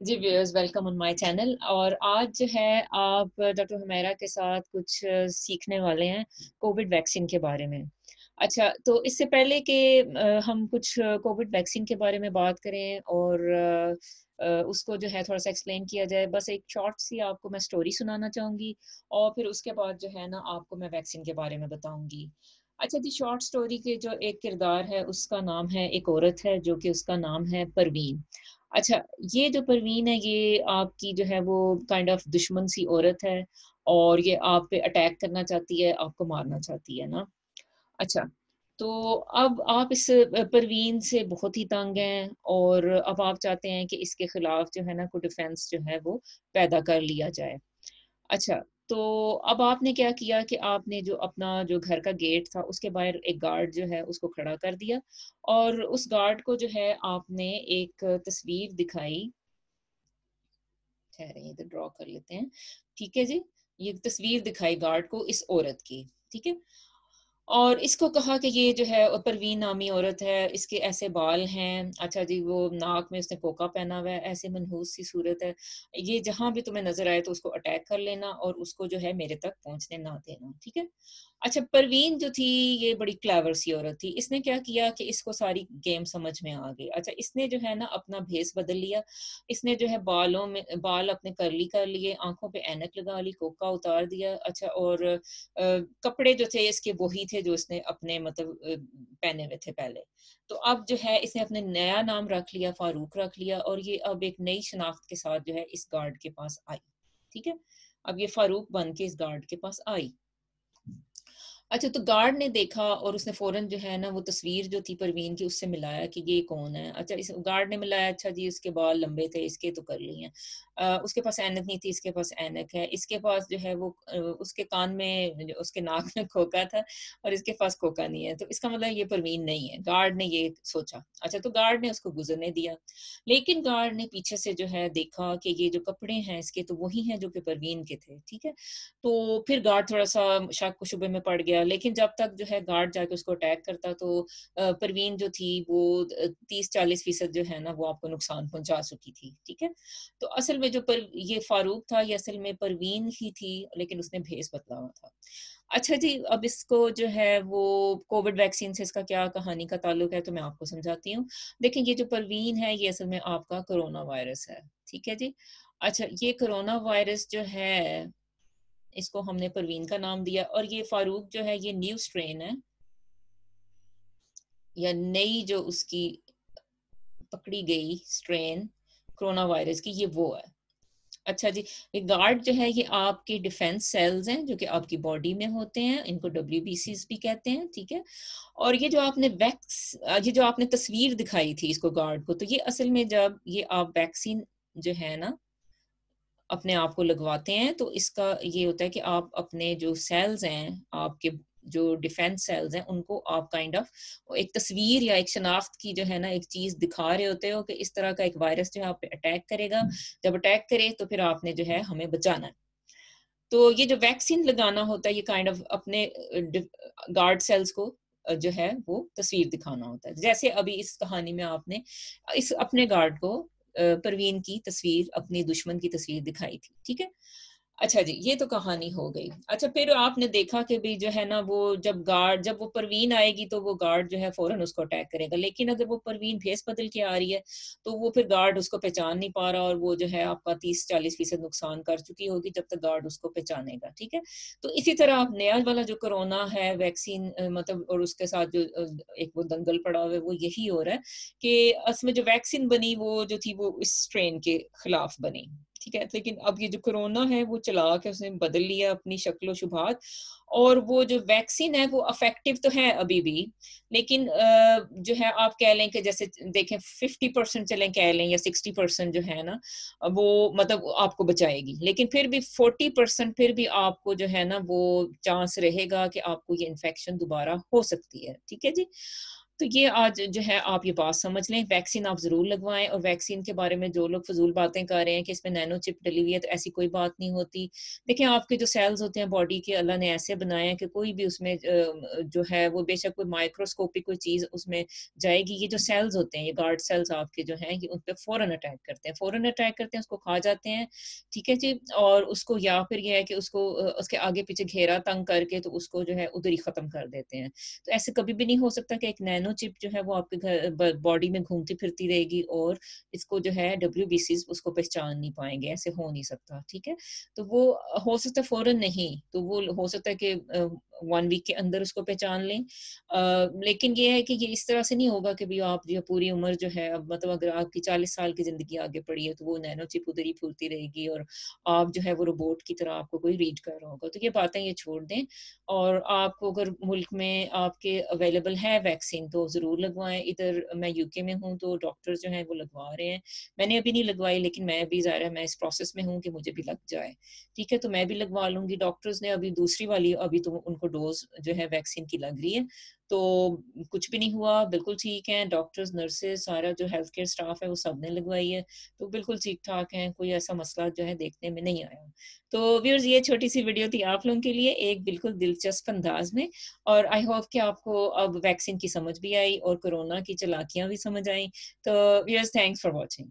Ji viewers welcome on my channel और आज जो है, आप डॉक्टर हमेरा के साथ कुछ सीखने वाले हैं कोविड वैक्सीन के बारे में। अच्छा तो इससे पहले कि हम कुछ कोविड वैक्सीन के बारे में बात करें और उसको जो है थोड़ा सा एक्सप्लेन किया जाए। बस एक शॉर्ट सी आपको मैं स्टोरी सुनाना चाहूँगी और फिर उसके बाद जो है ना, आपको मैं वैक्सीन के बारे में बताऊँगी। अच्छा जी शॉर्ट स्टोरी के जो एक किरदार है, उसका नाम है, एक औरत है, जो कि उसका नाम है परवीन। अच्छा ये जो परवीन है, ये आपकी जो है, वो काइंड ऑफ़ दुश्मन सी औरत है और ये आप पे अटैक करना चाहती है, आपको मारना चाहती है ना? अच्छा तो अब आप इस परवीन से बहुत ही तंग हैं और अब आप चाहते हैं कि इसके खिलाफ जो है ना कोई डिफेंस जो है, वो पैदा कर लिया जाए। अच्छा तो अब आपने क्या किया कि आपने जो अपना जो घर का गेट था, उसके बाहर एक गार्ड जो है, उसको खड़ा कर दिया और उस गार्ड को जो है, आपने एक तस्वीर दिखाई। ठहरे, इधर ड्रॉ कर लेते हैं। ठीक है जी, ये तस्वीर दिखाई गार्ड को इस औरत की। ठीक है? और इसको कहा कि ये जो है, परवीन नामी औरत है, इसके ऐसे बाल हैं। अच्छा जी, वो नाक में उसने पोका पहना हुआ है, ऐसे मनहूस सी सूरत है। ये जहाँ भी तुम्हें नज़र आए तो उसको अटैक कर लेना और उसको जो है मेरे तक पहुँचने ना देना, ठीक है? अच्छा परवीन जो थी ये बड़ी क्लेवर सी औरत थी। इसने क्या किया कि इसको सारी गेम समझ में आ गई। अच्छा इसने जो है ना अपना भेस बदल लिया। इसने जो है बालों में बाल अपने करली कर लिए आँखों पे एनक लगा ली कोका उतार दिया। अच्छा और आ, कपड़े जो थे इसके वही थे जो इसने अपने मतलब पहने हुए थे पहले। तो अब जो है इसने अपने नया नाम रख लिया फारूक रख लिया और ये अब एक नई शनाख्त के साथ जो है इस गार्ड के पास आई। ठीक है? अब ये फारूक बन के इस गार्ड के पास आई। अच्छा तो गार्ड ने देखा और उसने फ़ौरन जो है ना, वो तस्वीर जो थी परवीन की, उससे मिलाया कि ये कौन है? अच्छा इस गार्ड ने मिलाया अच्छा जी उसके बाल लंबे थे, इसके तो कर लिए हैं। उसके पास एनक नहीं थी, इसके पास एनक है। इसके पास जो है वो उसके कान में उसके नाक में खोका था और इसके पास खोका नहीं है। तो इसका मतलब ये परवीन नहीं है। गार्ड ने ये सोचा। अच्छा तो गार्ड ने उसको गुजरने दिया। लेकिन गार्ड ने पीछे से जो है देखा कि ये जो कपड़े हैं, इसके तो वही हैं जो कि परवीन के थे, ठीक है? तो फिर गार्ड थोड़ा सा शक शुबे में पड़ गया गया। लेकिन जब तक जो है गार्ड जाके उसको अटैक करता तो परवीन जो थी वो तीस चालीस फ़ीसद जो है ना वो आपको नुकसान पहुँचा चुकी थी, ठीक है? तो असल में जो पर, ये फारूक था, ये असल में परवीन ही थी, लेकिन उसने भेस बदला हुआ था। अच्छा जी, अब इसको जो है वो कोविड वैक्सीन से इसका क्या कहानी का ताल्लुक है तो मैं आपको समझाती हूँ। देखिए, ये जो परवीन है, ये असल में आपका कोरोना वायरस है, ठीक है जी? अच्छा ये कोरोना वायरस जो है इसको हमने परवीन का नाम दिया। और ये फारूक जो है, ये न्यू स्ट्रेन है। या नई जो उसकी पकड़ी गई स्ट्रेन कोरोना वायरस की, ये वो है। अच्छा जी, ये गार्ड जो है, ये आपके डिफेंस सेल्स हैं, जो कि आपकी बॉडी में होते हैं। इनको डब्ल्यू भी कहते हैं, ठीक है? और ये जो आपने वैक्स ये जो आपने तस्वीर दिखाई थी इसको गार्ड को तो ये असल में जब ये आप वैक्सीन जो है ना अपने आप को लगवाते हैं तो इसका ये होता है कि आप अपने जो सेल्स हैं आपके जो डिफेंस सेल्स हैं उनको आप काइंड kind ऑफ़ of एक तस्वीर या एक शनाख्त की जो है ना एक चीज़ दिखा रहे होते हो कि इस तरह का एक वायरस जो है आप पे अटैक करेगा जब अटैक करे तो फिर आपने जो है हमें बचाना है। तो ये जो वैक्सीन लगाना होता है ये काइंड kind ऑफ़ of अपने गार्ड सेल्स को जो है वो तस्वीर दिखाना होता है। जैसे अभी इस कहानी में आपने इस अपने गार्ड को परवीन की तस्वीर अपने दुश्मन की तस्वीर दिखाई थी ठीक है? अच्छा जी, ये तो कहानी हो गई। अच्छा फिर आपने देखा कि भी जो है ना, वो जब गार्ड, जब वो परवीन आएगी तो वो गार्ड जो है फ़ौरन उसको अटैक करेगा। लेकिन अगर वो परवीन भेस बदल के आ रही है तो वो फिर गार्ड उसको पहचान नहीं पा रहा और वो जो है आपका तीस चालीस फ़ीसद नुकसान कर चुकी होगी जब तक गार्ड उसको पहचानेगा, ठीक है? तो इसी तरह आप नया वाला जो कोरोना है, वैक्सीन मतलब और उसके साथ जो एक वो दंगल पड़ा हुआ है, वो यही हो रहा है कि असमें जो वैक्सीन बनी, वो जो थी, वो इस स्ट्रेन के खिलाफ बनी। ठीक है, लेकिन अब ये जो कोरोना है, वो चला के उसने बदल लिया अपनी शक्ल शुभात और वो जो वैक्सीन है, वो अफेक्टिव तो है अभी भी, लेकिन जो है आप कह लें कि जैसे देखें फिफ्टी परसेंट चलें कह लें या सिक्सटी परसेंट जो है ना, वो मतलब आपको बचाएगी, लेकिन फिर भी फोर्टी परसेंट फिर भी आपको जो है ना, वो चांस रहेगा कि आपको ये इन्फेक्शन दोबारा हो सकती है, ठीक है जी? तो ये आज जो है आप ये बात समझ लें वैक्सीन आप ज़रूर लगवाएँ और वैक्सीन के बारे में जो लोग फजूल बातें कर रहे हैं कि इसमें नैनो चिप डली हुई है तो ऐसी कोई बात नहीं होती। देखिए, आपके जो सेल्स होते हैं बॉडी के, अल्लाह ने ऐसे बनाए हैं कि कोई भी उसमें जो है वो बेशक कोई माइक्रोस्कोपिक कोई चीज़ उसमें जाएगी। ये जो सेल्स होते हैं, ये गार्ड सेल्स आपके जो हैं, ये उन पर फ़ौरन अटैक करते हैं। फ़ौरन अटैक करते हैं, उसको खा जाते हैं, ठीक है जी? और उसको, या फिर यह है कि उसको उसके आगे पीछे घेरा तंग करके तो उसको जो है उधर ही ख़त्म कर देते हैं। तो ऐसे कभी भी नहीं हो सकता कि एक नैनो चिप जो है वो आपके घर बॉडी में घूमती फिरती रहेगी और इसको जो है डब्ल्यू उसको पहचान नहीं पाएँगे, ऐसे हो नहीं सकता, ठीक है? तो वो, हो सकता है फ़ौरन नहीं तो वो हो सकता है कि वन वीक के अंदर उसको पहचान लें। आ, लेकिन ये है कि ये इस तरह से नहीं होगा कि भाई आप जो पूरी उम्र जो है अब मतलब अगर आपकी चालीस साल की ज़िंदगी आगे पड़ी है तो वो नैनो चिप उधर ही फूलती रहेगी और आप जो है वो रोबोट की तरह आपको कोई रीड कर रहा होगा। तो ये बातें ये छोड़ दें और आपको अगर मुल्क में आपके अवेलेबल है वैक्सीन तो ज़रूर लगवाएँ। इधर मैं यूके में हूँ तो डॉक्टर जो हैं वो लगवा रहे हैं। मैंने अभी नहीं लगवाई लेकिन मैं भी ज़ाहिर मैं इस प्रोसेस में हूँ कि मुझे भी लग जाए। ठीक है तो मैं भी लगवा लूँगी। डॉक्टर्स ने अभी दूसरी वाली अभी तो उनको डोज जो है वैक्सीन की लग रही है। तो कुछ भी नहीं हुआ, बिल्कुल ठीक है डॉक्टर्स नर्सेज सारा जो हेल्थ केयर स्टाफ है, वो सबने लगवाई है। तो बिल्कुल ठीक ठाक है, कोई ऐसा मसला जो है देखने में नहीं आया। तो व्यूअर्स ये छोटी सी वीडियो थी आप लोगों के लिए, एक बिल्कुल दिलचस्प अंदाज में। और आई होप कि आपको अब वैक्सीन की समझ भी आई और कोरोना की चलाकियाँ भी समझ आई। तो व्यूअर्स थैंक्स फॉर वॉचिंग